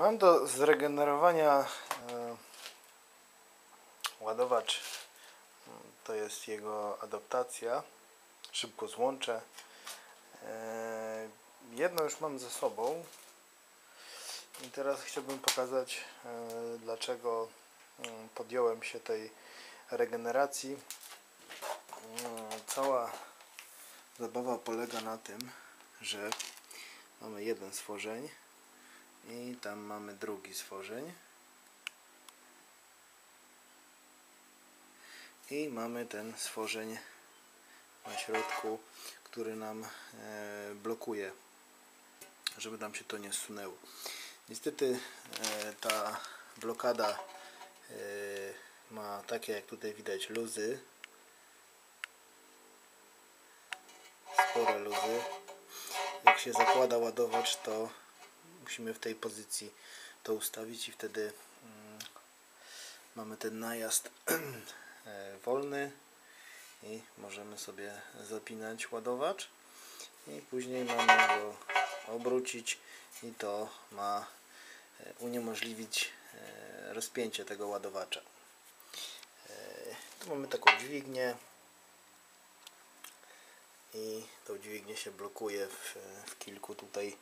Mam do zregenerowania e, ładowacz. To jest jego adaptacja. Szybko złączę. E, jedno już mam ze sobą. I teraz chciałbym pokazać, e, dlaczego mm, podjąłem się tej regeneracji. Mm, Cała zabawa polega na tym, że mamy jeden stworzeń i tam mamy drugi stworzeń i mamy ten stworzeń na środku, który nam e, blokuje, żeby nam się to nie zsunęło. Niestety e, ta blokada e, ma takie jak tutaj widać luzy, spore luzy. Jak się zakłada ładowacz, to musimy w tej pozycji to ustawić i wtedy mm, mamy ten najazd e, wolny i możemy sobie zapinać ładowacz i później mamy go obrócić i to ma e, uniemożliwić e, rozpięcie tego ładowacza. Tu mamy taką dźwignię i tą dźwignię się blokuje w, w kilku tutaj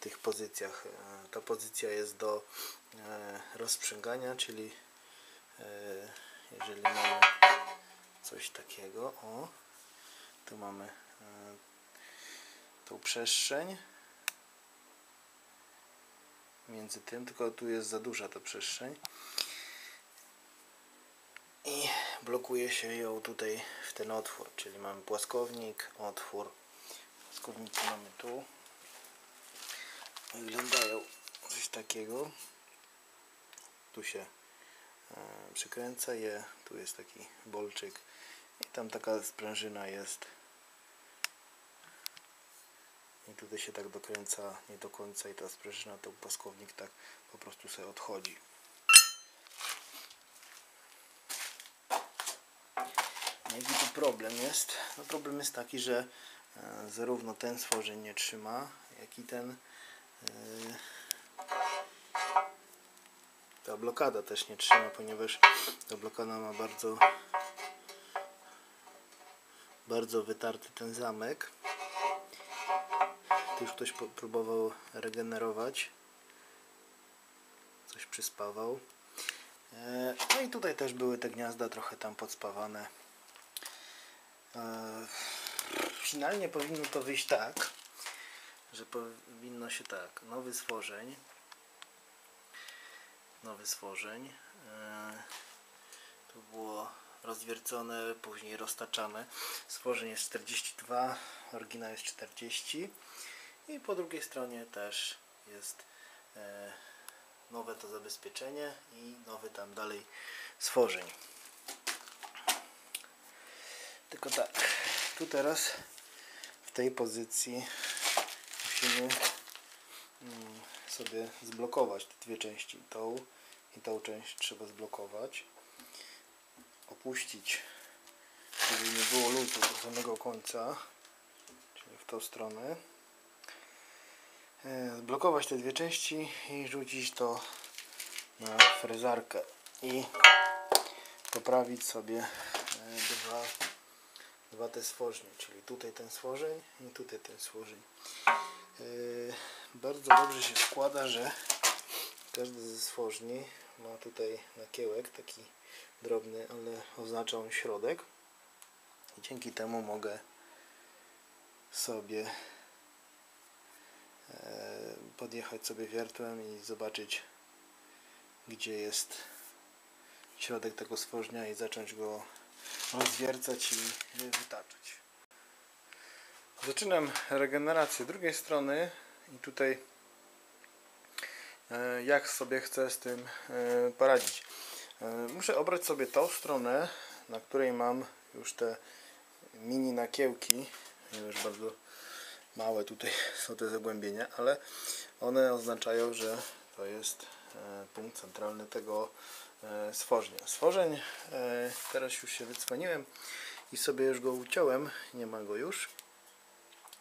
tych pozycjach. E, Ta pozycja jest do e, rozprzęgania, czyli e, jeżeli mamy coś takiego, o, tu mamy tą przestrzeń między tym, tylko tu jest za duża ta przestrzeń i blokuje się ją tutaj w ten otwór, czyli mamy płaskownik, otwór. Płaskowniki mamy tu. Wyglądają coś takiego. Tu się e, przykręca je, tu jest taki bolczyk i tam taka sprężyna jest. I tutaj się tak dokręca nie do końca i ta sprężyna, to płaskownik tak po prostu sobie odchodzi. Jaki tu problem jest? No problem jest taki, że e, zarówno ten stworzeń nie trzyma, jak i ten ta blokada też nie trzyma, ponieważ ta blokada ma bardzo bardzo wytarty ten zamek. Tu już ktoś próbował regenerować. Coś przyspawał. E, No i tutaj też były te gniazda trochę tam podspawane. E, Finalnie powinno to wyjść tak, że powinno się tak, nowy stworzeń, nowy stworzeń, e, tu było rozwiercone, później roztaczane, stworzeń jest 42, oryginał jest 40 i po drugiej stronie też jest e, nowe to zabezpieczenie i nowy tam dalej stworzeń. Tylko tak, tu teraz w tej pozycji musimy mm, sobie zblokować te dwie części. Tą i tą część trzeba zblokować. Opuścić, żeby nie było luzu do samego końca, czyli w tą stronę. E, Zblokować te dwie części i rzucić to na frezarkę i poprawić sobie e, dwa dwa te stworzenie, czyli tutaj ten stworzeń i tutaj ten stworzeń. Yy, bardzo dobrze się składa, że każdy ze stworzeni ma tutaj nakiełek taki drobny, ale oznacza on środek i dzięki temu mogę sobie e, podjechać sobie wiertłem i zobaczyć gdzie jest środek tego stworzenia i zacząć go rozwiercać i wytaczać. Zaczynam regenerację drugiej strony i tutaj e, jak sobie chcę z tym e, poradzić. E, Muszę obrać sobie tą stronę, na której mam już te mini nakiełki, ponieważ bardzo małe tutaj są te zagłębienia, ale one oznaczają, że to jest punkt centralny tego stworzenia. Stworzeń teraz już się wycwaniłem i sobie już go uciąłem, nie ma go już,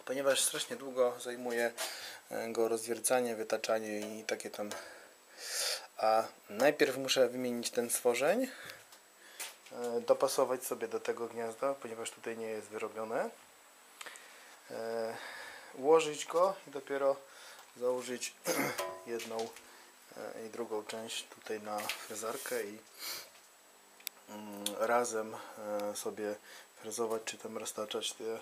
ponieważ strasznie długo zajmuje e, go rozwiercanie, wytaczanie i takie tam A najpierw muszę wymienić ten stworzeń, e, dopasować sobie do tego gniazda, ponieważ tutaj nie jest wyrobione. E, Ułożyć go i dopiero założyć jedną i drugą część tutaj na frezarkę i mm, razem sobie frezować czy tam roztaczać te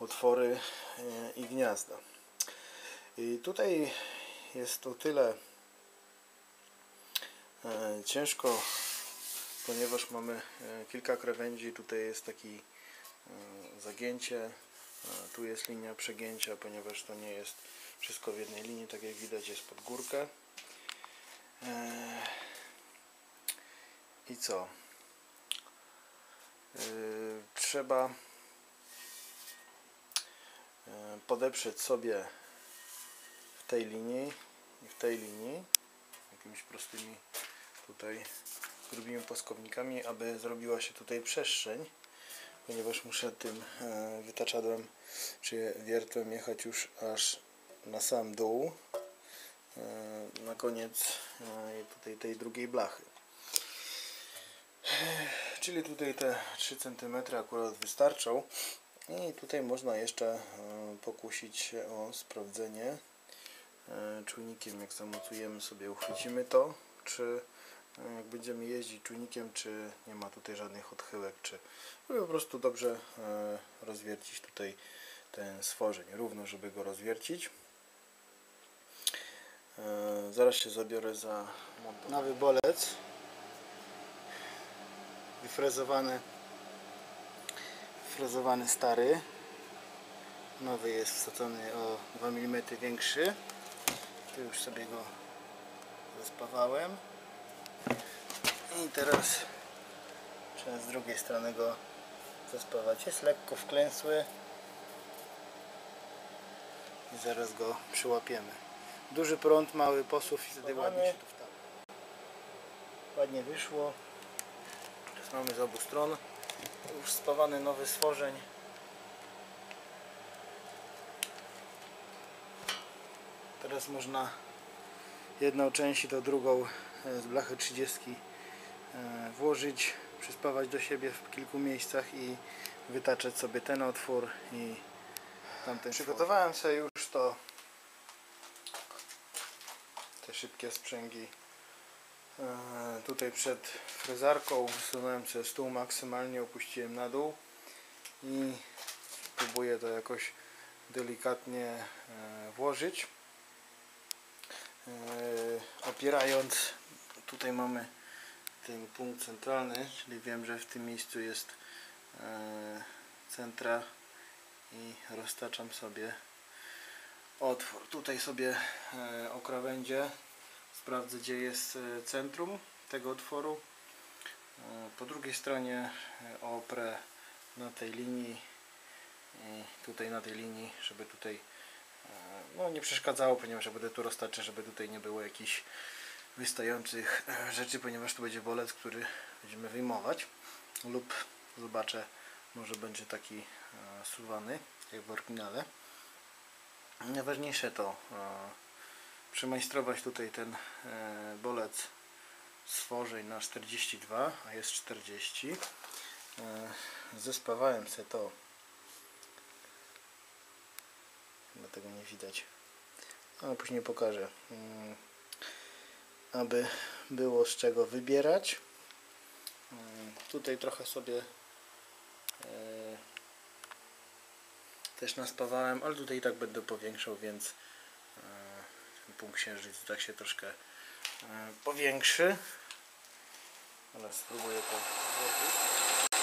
otwory e, i gniazda. I tutaj jest to tyle e, ciężko, ponieważ mamy e, kilka krawędzi. Tutaj jest taki zagięcie, tu jest linia przegięcia, ponieważ to nie jest wszystko w jednej linii, tak jak widać jest pod górkę. I co? Trzeba podeprzeć sobie w tej linii i w tej linii jakimiś prostymi tutaj grubimi płaskownikami, aby zrobiła się tutaj przestrzeń ponieważ muszę tym e, wytaczadłem czy wiertłem jechać już aż na sam dół e, na koniec e, tutaj tej drugiej blachy. Czyli tutaj te 3 cm akurat wystarczą i tutaj można jeszcze e, pokusić się o sprawdzenie e, czujnikiem jak zamocujemy sobie uchwycimy to czy e, jak będziemy jeździć czujnikiem czy nie ma tutaj żadnych odchyłek czy żeby po prostu dobrze rozwiercić tutaj ten stworzeń równo żeby go rozwiercić. Zaraz się zabiorę za nowy bolec wyfrezowany frezowany stary. Nowy jest wsadzony o 2 mm większy. Tu już sobie go zespawałem i teraz trzeba z drugiej strony go zespawać jest lekko wklęsły. I zaraz go przyłapiemy. Duży prąd, mały posuw i wtedy ładnie się to wstawia ładnie wyszło. Teraz mamy z obu stron już spawany nowy stworzeń. Teraz można jedną część do drugą e, z blachy 30 e, włożyć, przyspawać do siebie w kilku miejscach i wytaczać sobie ten otwór i tamten Przygotowałem sobie już to te szybkie sprzęgi tutaj przed frezarką wysunąłem sobie stół maksymalnie opuściłem na dół i próbuję to jakoś delikatnie e, włożyć. E, opierając tutaj mamy ten punkt centralny czyli wiem, że w tym miejscu jest e, centra i roztaczam sobie otwór. Tutaj sobie e, o krawędzie sprawdzę gdzie jest e, centrum tego otworu E, po drugiej stronie e, oprę na tej linii i tutaj na tej linii, żeby tutaj no nie przeszkadzało, ponieważ będę tu roztaczać, żeby tutaj nie było jakichś wystających rzeczy, ponieważ tu będzie bolec, który będziemy wyjmować lub zobaczę, może będzie taki suwany, jak w oryginale. Najważniejsze to przymajstrować tutaj ten e, bolec stworzeń na 42, a jest 40. E, Zespawałem sobie to. Chyba tego nie widać. Ale później pokażę. Mm, Aby było z czego wybierać. Mm, Tutaj trochę sobie e, też naspawałem, ale tutaj i tak będę powiększał, więc e, ten punkt księżyc tak się troszkę e, powiększy. Ale spróbuję to zrobić.